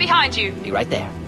behind you. Be right there.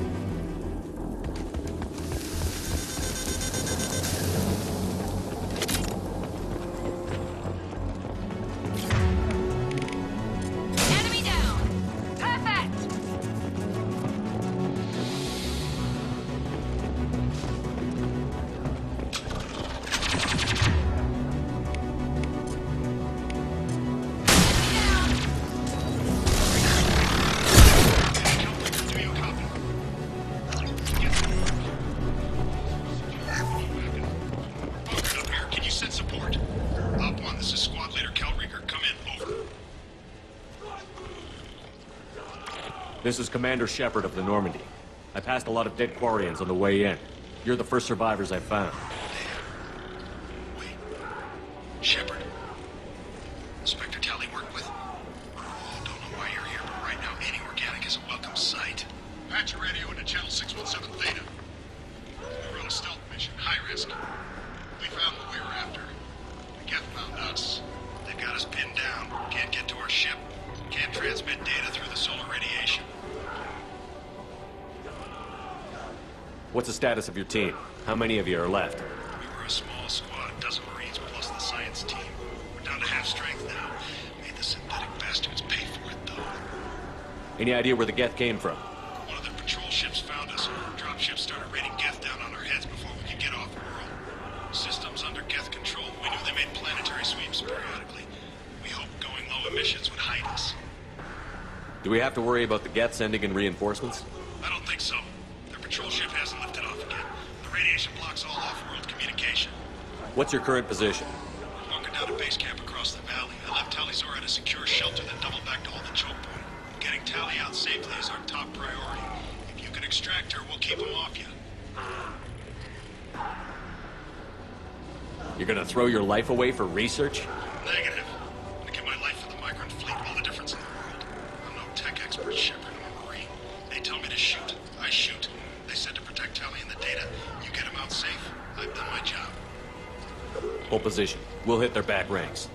Is Commander Shepard of the Normandy. I passed a lot of dead Quarians on the way in. You're the first survivors I found. Shepard. What's the status of your team? How many of you are left? We were a small squad, a dozen Marines plus the science team. We're down to half strength now. Made the synthetic bastards pay for it, though. Any idea where the Geth came from? One of the patrol ships found us. Dropships started raining Geth down on our heads before we could get off world. Systems under Geth control, we knew they made planetary sweeps periodically. We hoped going low emissions would hide us. Do we have to worry about the Geth sending in reinforcements? What's your current position? Bunker down to base camp across the valley. I left Tali'Zorah at a secure shelter, then doubled back to hold the choke point. Getting Tali out safely is our top priority. If you can extract her, we'll keep him off you. You're gonna throw your life away for research? position. We'll hit their back ranks.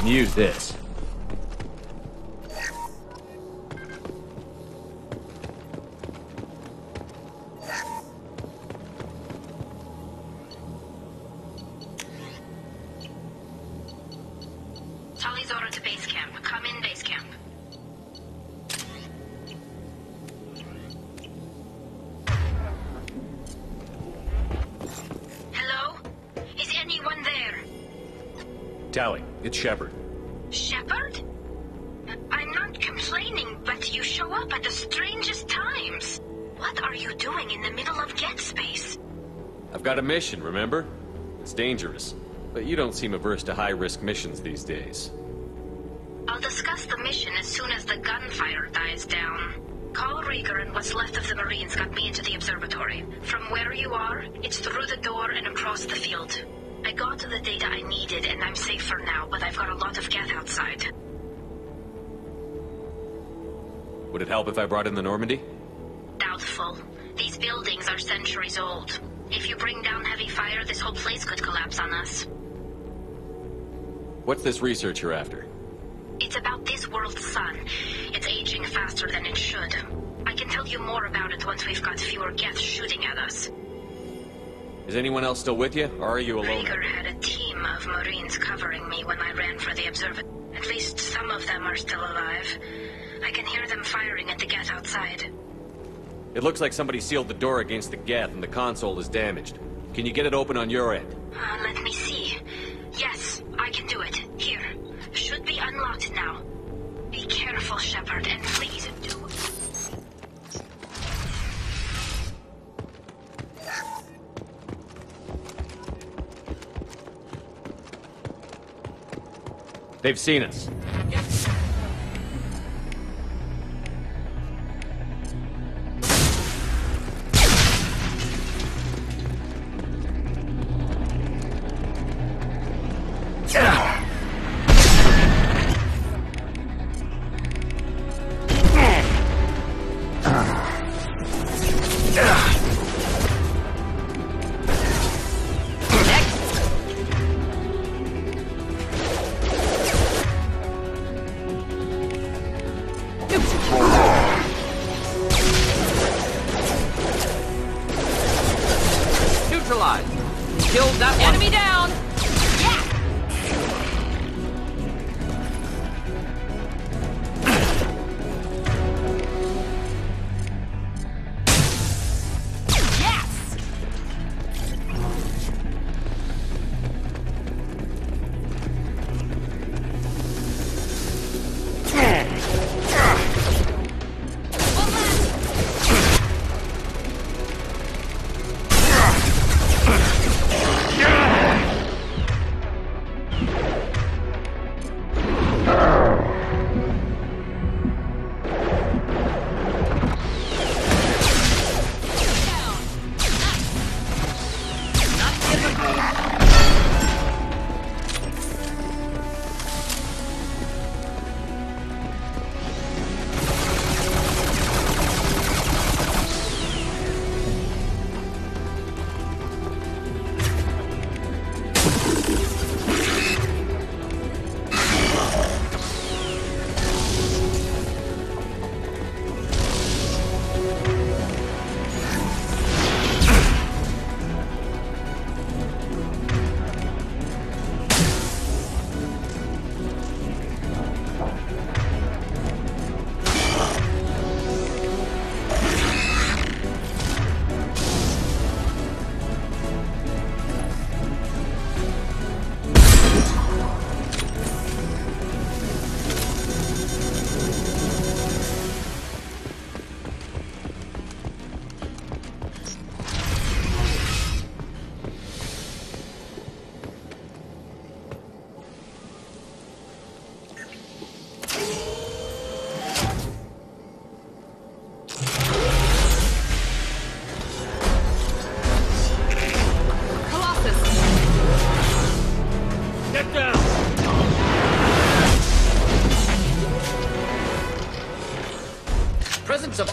Can use this. Tali'Zorah to base camp. Come in base camp. Hello? Is anyone there? Tali, it's Shepard. Shepard? The strangest times. What are you doing in the middle of Geth space? I've got a mission, remember? It's dangerous. But you don't seem averse to high-risk missions these days. I'll discuss the mission as soon as the gunfire dies down. Kal'Reegar and what's left of the Marines got me into the observatory. From where you are, it's through the door and across the field. I got the data I needed and I'm safe for now, but I've got a lot of Geth outside. Would it help if I brought in the Normandy? Doubtful. These buildings are centuries old. If you bring down heavy fire, this whole place could collapse on us. What's this research you're after? It's about this world's sun. It's aging faster than it should. I can tell you more about it once we've got fewer Geth shooting at us. Is anyone else still with you, or are you alone? Reegar had a team of Marines covering me when I ran for the observatory. At least some of them are still alive. I can hear them firing at the Geth outside. It looks like somebody sealed the door against the Geth and the console is damaged. Can you get it open on your end? Uh, let me see. Yes, I can do it. Here. Should be unlocked now. Be careful, Shepard, and please do. They've seen us.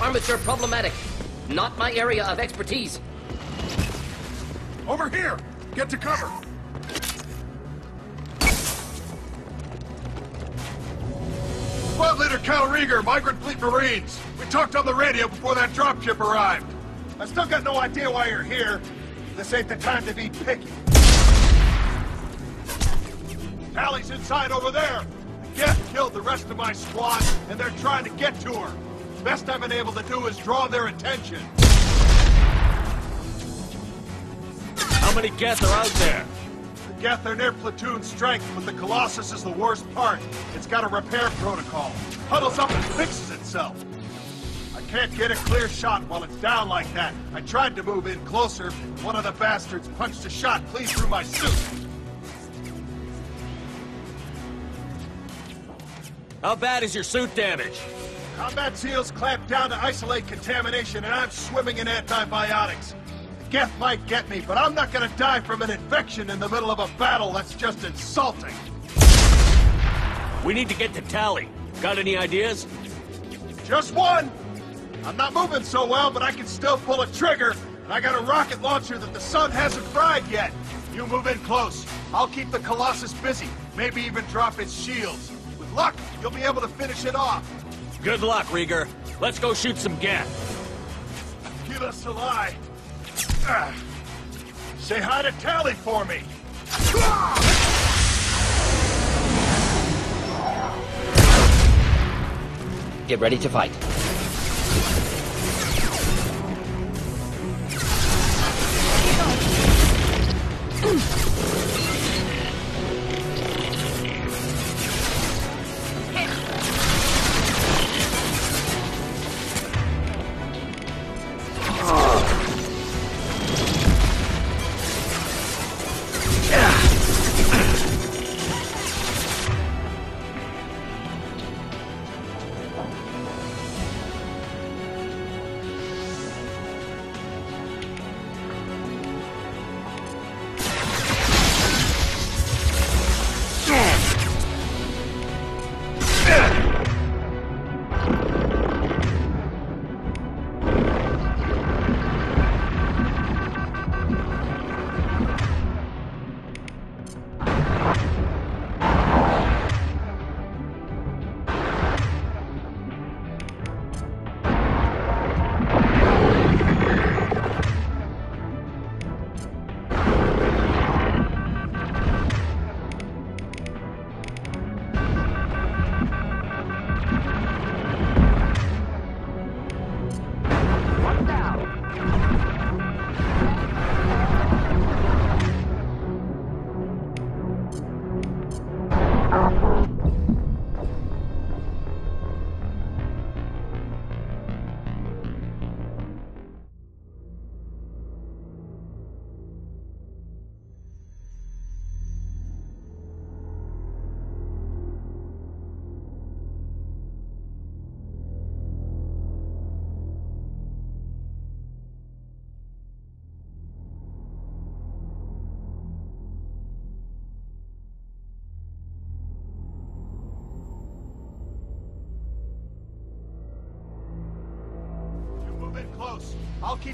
Armature problematic. Not my area of expertise. Over here! Get to cover! Squad Leader Kal'Reegar, Migrant Fleet Marines. We talked on the radio before that dropship arrived. I still got no idea why you're here. This ain't the time to be picky. Tali's inside over there. Geth killed the rest of my squad, and they're trying to get to her. Best I've been able to do is draw their attention. How many Geth are out there? The Geth are near platoon strength, but the Colossus is the worst part. It's got a repair protocol. Huddles up and fixes itself. I can't get a clear shot while it's down like that. I tried to move in closer. One of the bastards punched a shot clean through my suit. How bad is your suit damage? Combat SEALs clamped down to isolate contamination, and I'm swimming in antibiotics. Geth might get me, but I'm not gonna die from an infection in the middle of a battle. That's just insulting. We need to get to Tali. Got any ideas? Just one! I'm not moving so well, but I can still pull a trigger, and I got a rocket launcher that the sun hasn't fried yet. You move in close. I'll keep the Colossus busy, maybe even drop its shields. With luck, you'll be able to finish it off. Good luck, Reegar. Let's go shoot some Geth. Keelah se'lai. Ah. Say hi to Tali for me. Get ready to fight.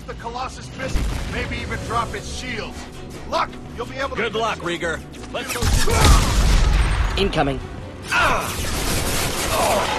keep the Colossus busy, maybe even drop its shields. Luck, you'll be able to. Good luck, Reegar. Let's go. Incoming. path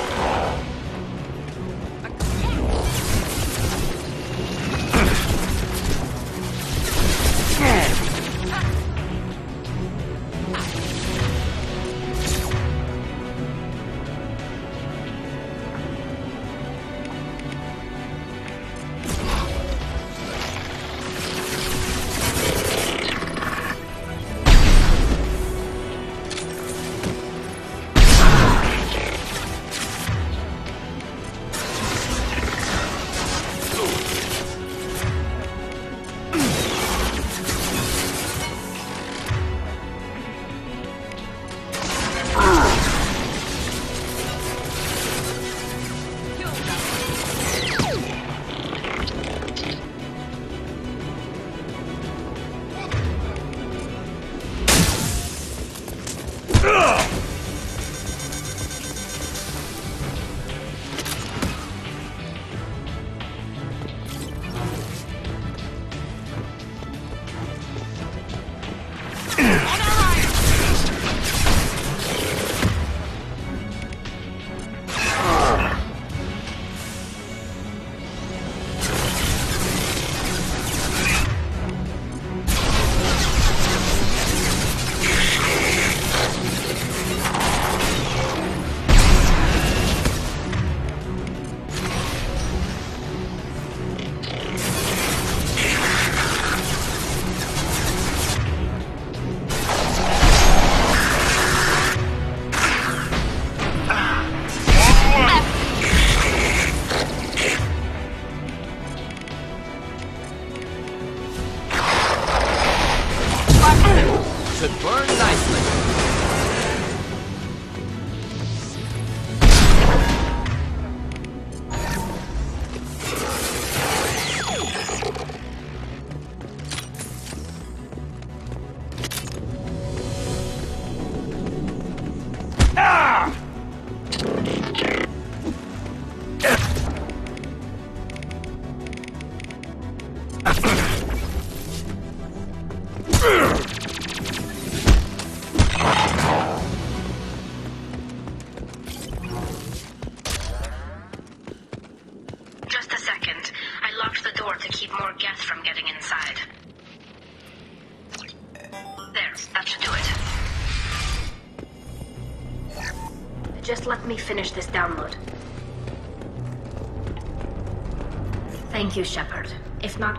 could burn nicely.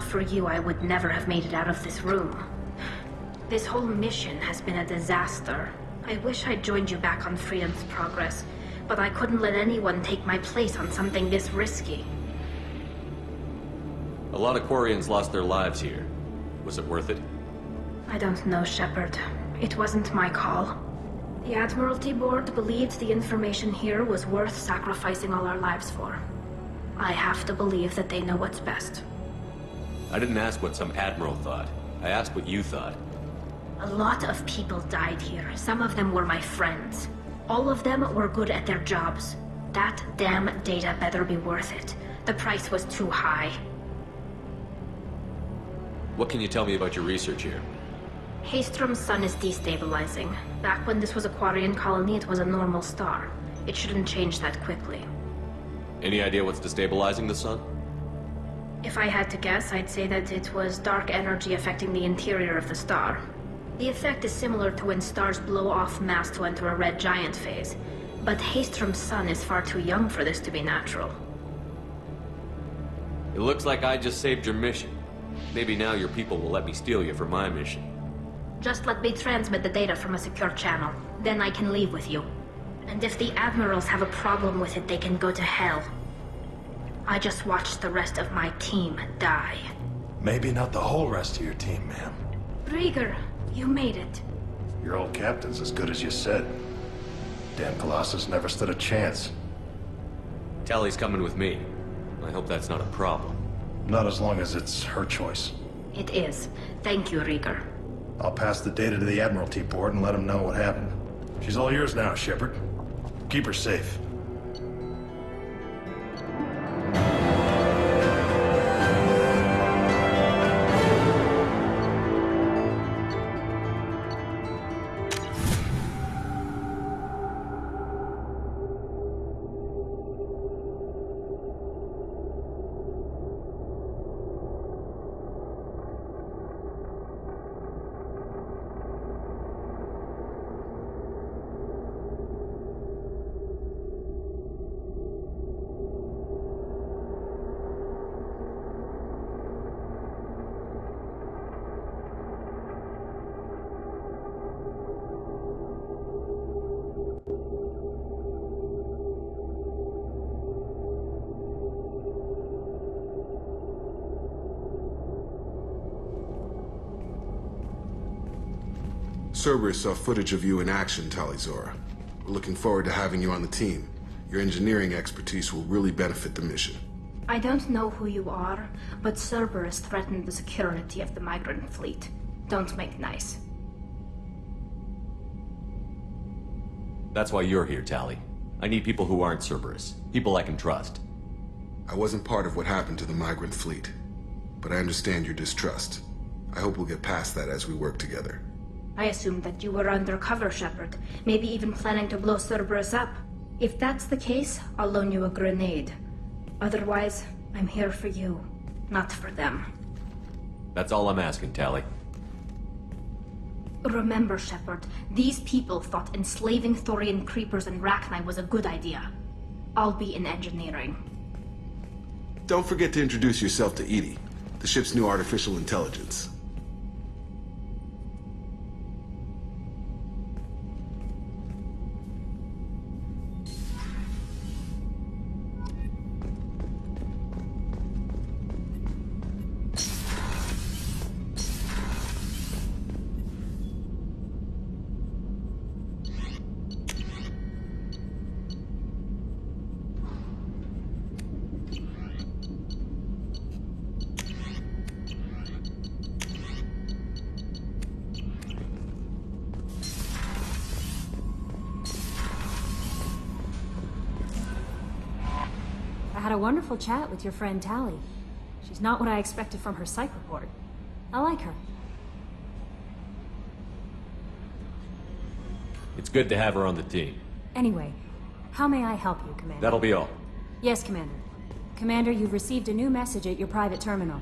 For you, I would never have made it out of this room. This whole mission has been a disaster. I wish I'd joined you back on Freedom's Progress, but I couldn't let anyone take my place on something this risky. A lot of Quarians lost their lives here. Was it worth it? I don't know, Shepard. It wasn't my call. The Admiralty Board believed the information here was worth sacrificing all our lives for. I have to believe that they know what's best. I didn't ask what some admiral thought. I asked what you thought. A lot of people died here. Some of them were my friends. All of them were good at their jobs. That damn data better be worth it. The price was too high. What can you tell me about your research here? Haestrom's sun is destabilizing. Back when this was a Quarian colony, it was a normal star. It shouldn't change that quickly. Any idea what's destabilizing the sun? If I had to guess, I'd say that it was dark energy affecting the interior of the star. The effect is similar to when stars blow off mass to enter a red giant phase. But Haestrom's sun is far too young for this to be natural. It looks like I just saved your mission. Maybe now your people will let me steal you for my mission. Just let me transmit the data from a secure channel. Then I can leave with you. And if the admirals have a problem with it, they can go to hell. I just watched the rest of my team die. Maybe not the whole rest of your team, ma'am. Reegar, you made it. Your old captain's as good as you said. Damn Colossus never stood a chance. Tali's coming with me. I hope that's not a problem. Not as long as it's her choice. It is. Thank you, Reegar. I'll pass the data to the Admiralty Board and let them know what happened. She's all yours now, Shepard. Keep her safe. Cerberus saw footage of you in action, Tali'Zorah. We're looking forward to having you on the team. Your engineering expertise will really benefit the mission. I don't know who you are, but Cerberus threatened the security of the migrant fleet. Don't make nice. That's why you're here, Tali. I need people who aren't Cerberus. People I can trust. I wasn't part of what happened to the migrant fleet, but I understand your distrust. I hope we'll get past that as we work together. I assumed that you were undercover, Shepard. Maybe even planning to blow Cerberus up. If that's the case, I'll loan you a grenade. Otherwise, I'm here for you, not for them. That's all I'm asking, Tali. Remember, Shepard, these people thought enslaving Thorian creepers and Rachni was a good idea. I'll be in engineering. Don't forget to introduce yourself to EDI, the ship's new artificial intelligence. Wonderful chat with your friend Tali. She's not what I expected from her psych report. I like her. It's good to have her on the team. Anyway, how may I help you, Commander? That'll be all. Yes, Commander. Commander, you've received a new message at your private terminal.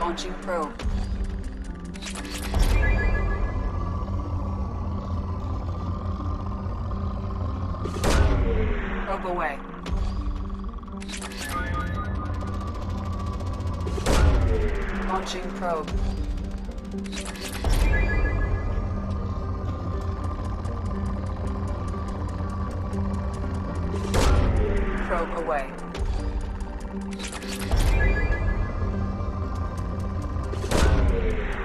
Launching probe. Probe away. Launching probe. Away.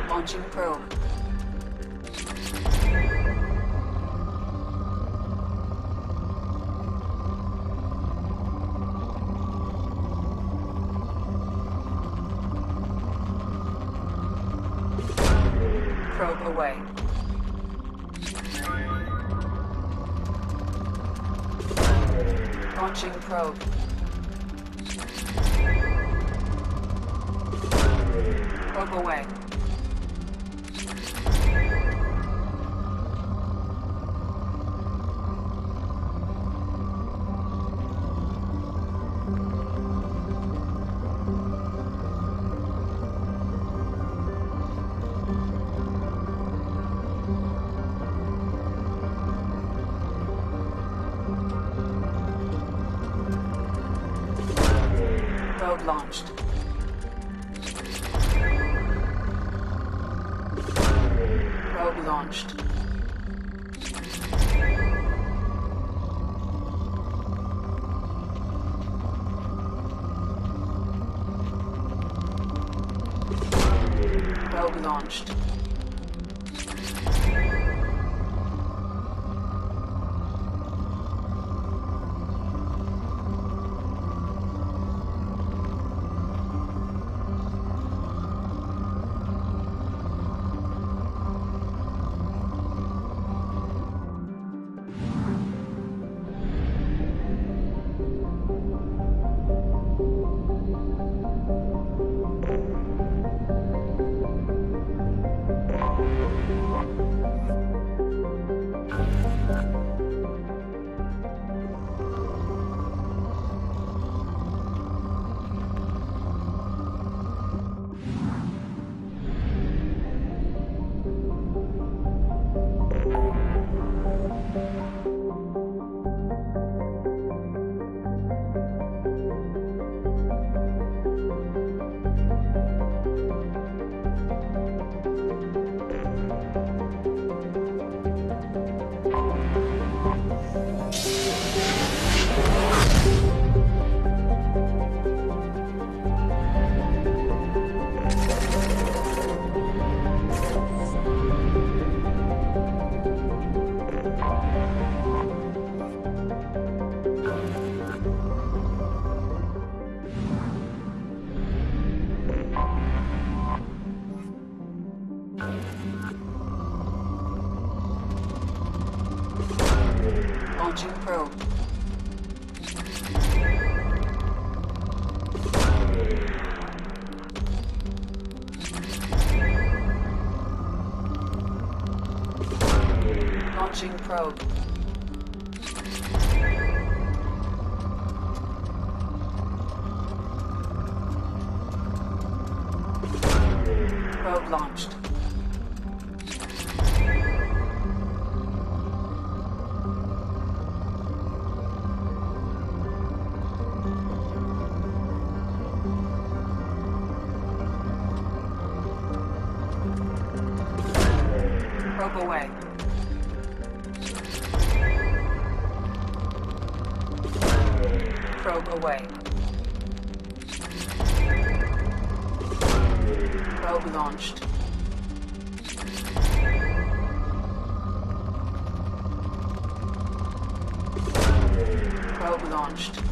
Launching. Probe launched. Probe away. Probe launched. Probe launched.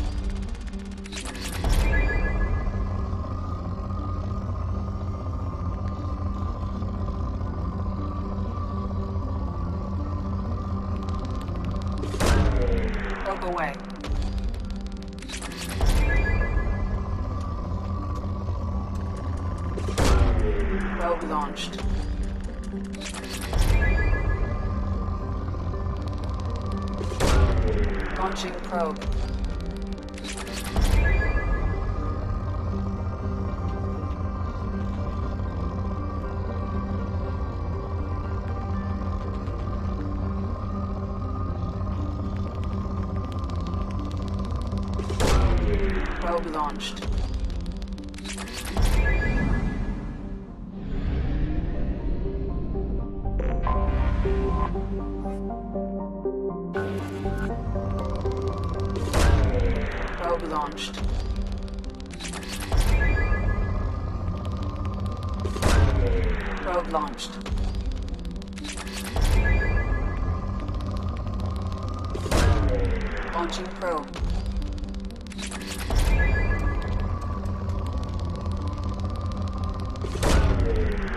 Launching probe.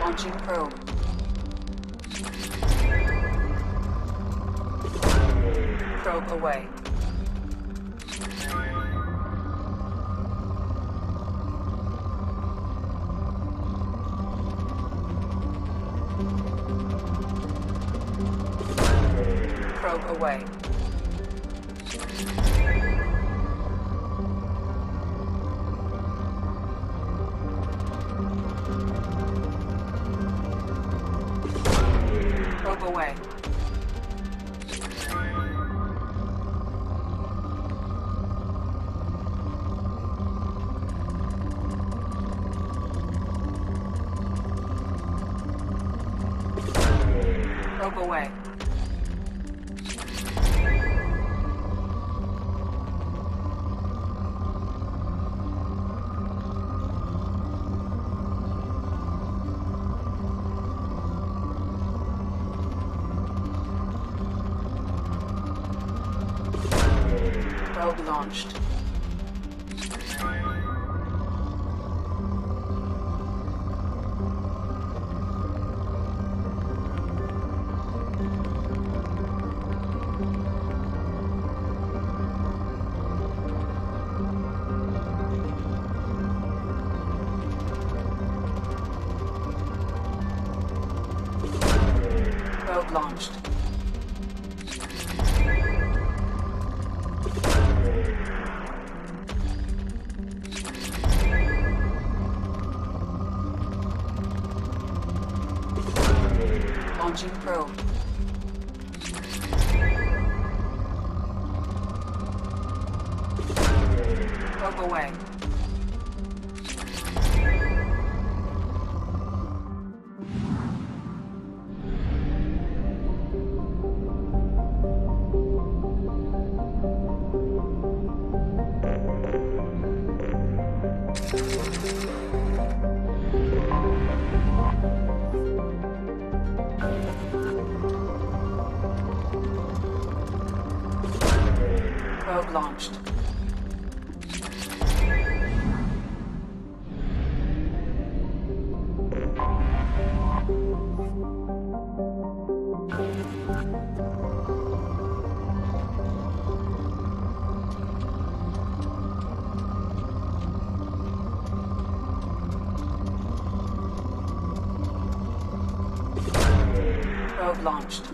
Launching probe. Probe away. Probe away. Launched.